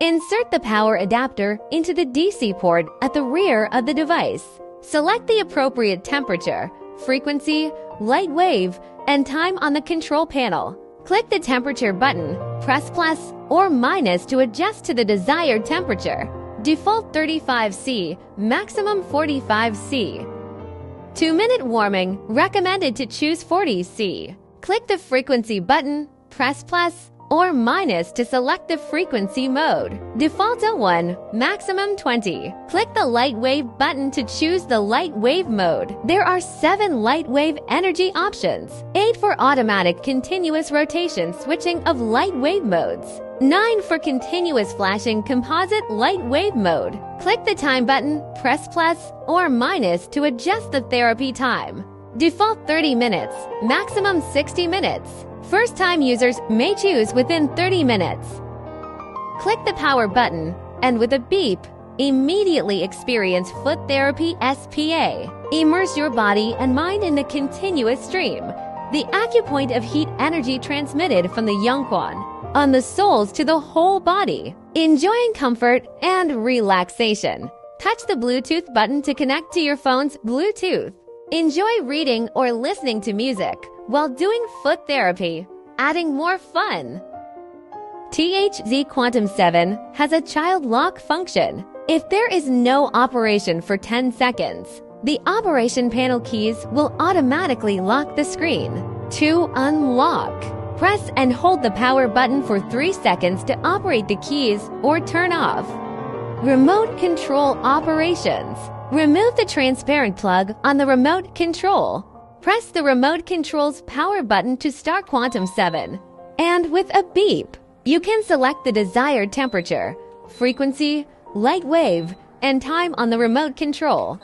Insert the power adapter into the DC port at the rear of the device. Select the appropriate temperature, frequency, light wave, and time on the control panel. Click the temperature button, press plus or minus to adjust to the desired temperature. Default 35C, maximum 45C. 2 minute warming, recommended to choose 40C. Click the frequency button, press plus or minus to select the frequency mode. Default 1, maximum 20. Click the light wave button to choose the light wave mode. There are 7 light wave energy options. 8 for automatic continuous rotation switching of light wave modes. 9 for continuous flashing composite light wave mode. Click the time button, press plus or minus to adjust the therapy time. Default 30 minutes, maximum 60 minutes. First time users may choose within 30 minutes. Click the power button and with a beep, immediately experience Foot Therapy SPA. Immerse your body and mind in the continuous stream. The acupoint of heat energy transmitted from the Yongquan on the soles to the whole body, enjoying comfort and relaxation. Touch the Bluetooth button to connect to your phone's Bluetooth. Enjoy reading or listening to music while doing foot therapy, adding more fun. THZ Quantum 7 has a child lock function. If there is no operation for 10 seconds, the operation panel keys will automatically lock the screen. To unlock, press and hold the power button for 3 seconds to operate the keys or turn off. Remote control operations. Remove the transparent plug on the remote control. Press the remote control's power button to start Quantum 7. And with a beep, you can select the desired temperature, frequency, light wave, and time on the remote control.